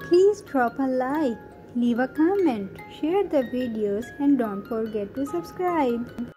Please drop a like, leave a comment, share the videos and don't forget to subscribe.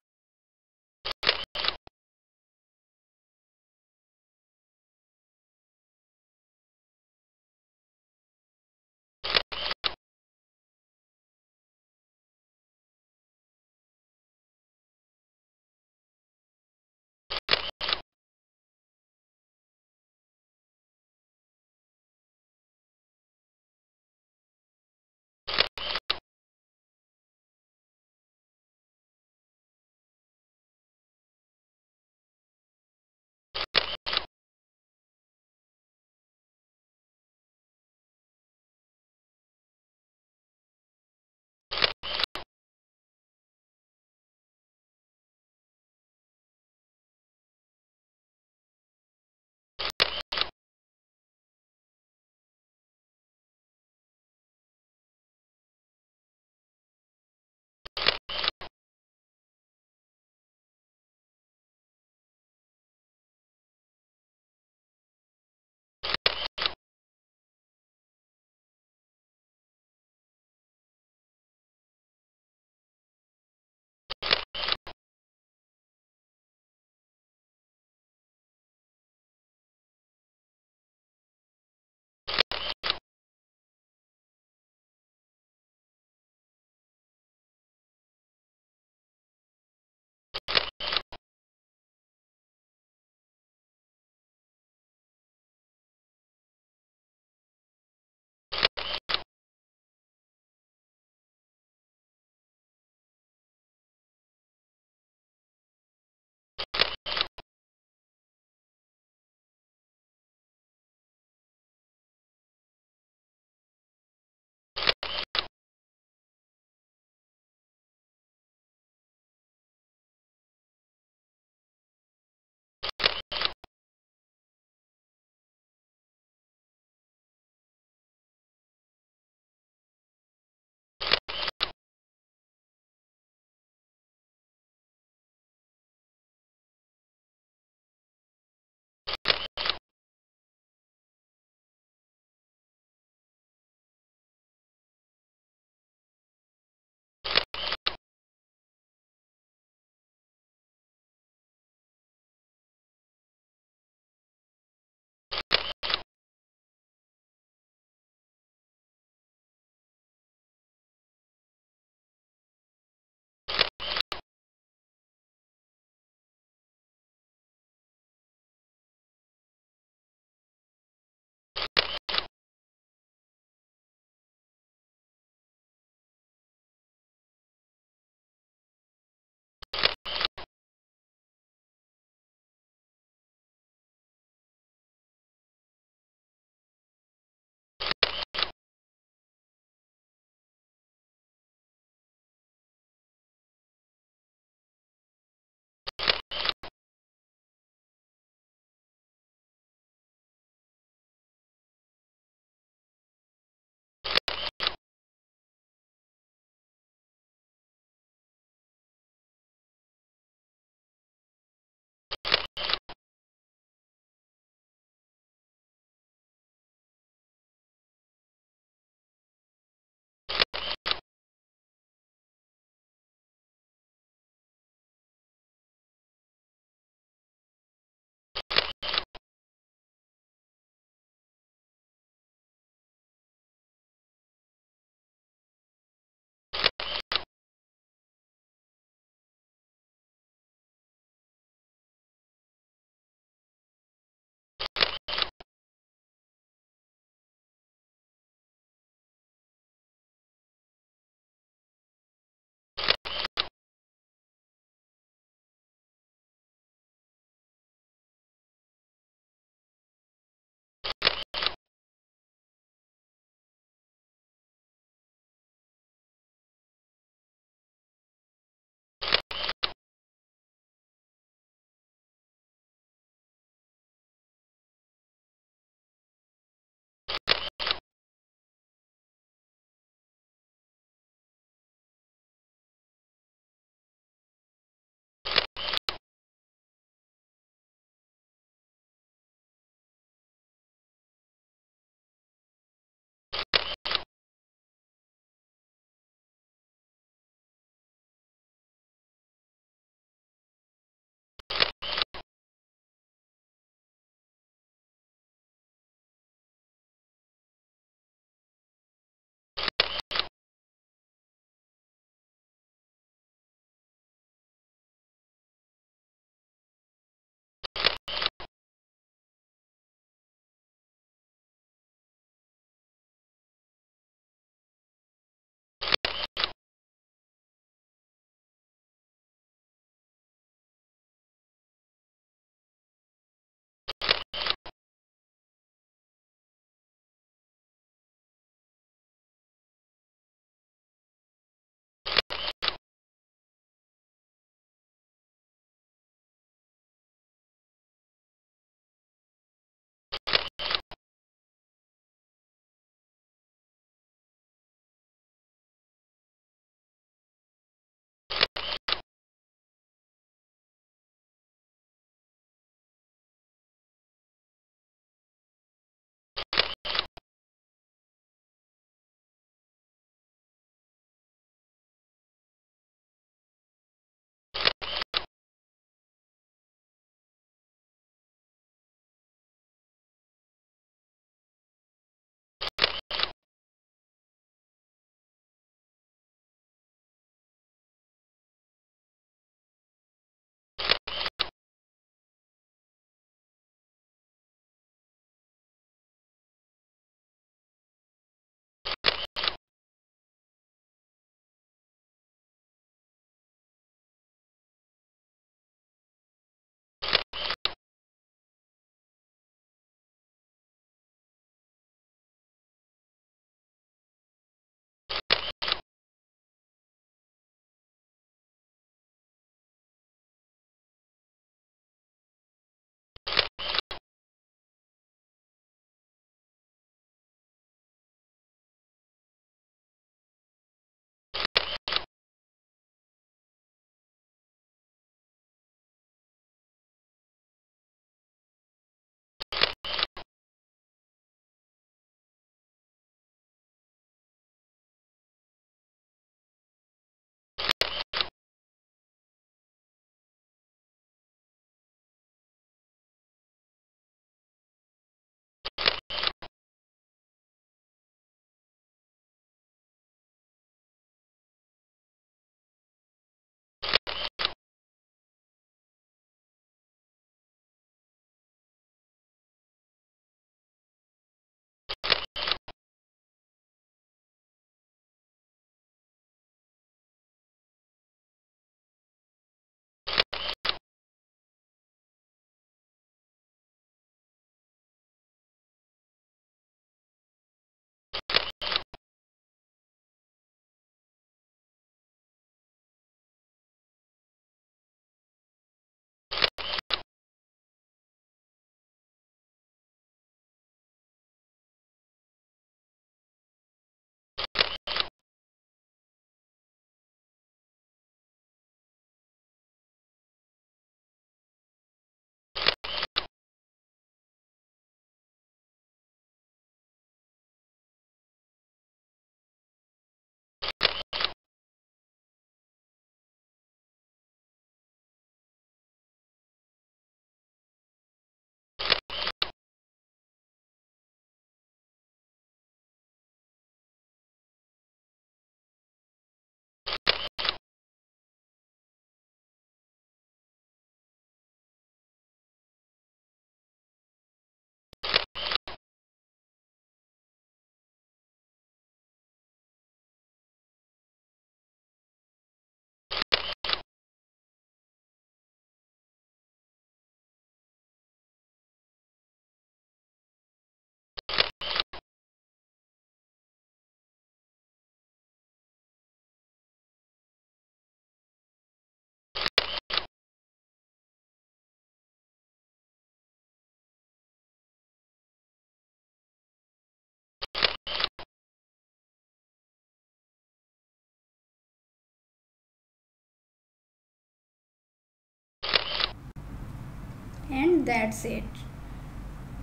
And that's it.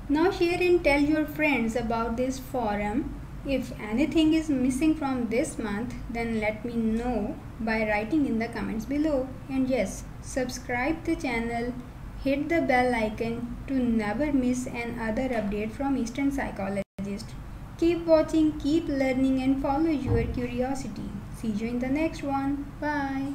Now share and tell your friends about this forum. If anything is missing from this month then let me know by writing in the comments below. And yes, subscribe the channel, hit the bell icon to never miss another update from Eastern Psychologist. Keep watching, keep learning and follow your curiosity. See you in the next one. Bye.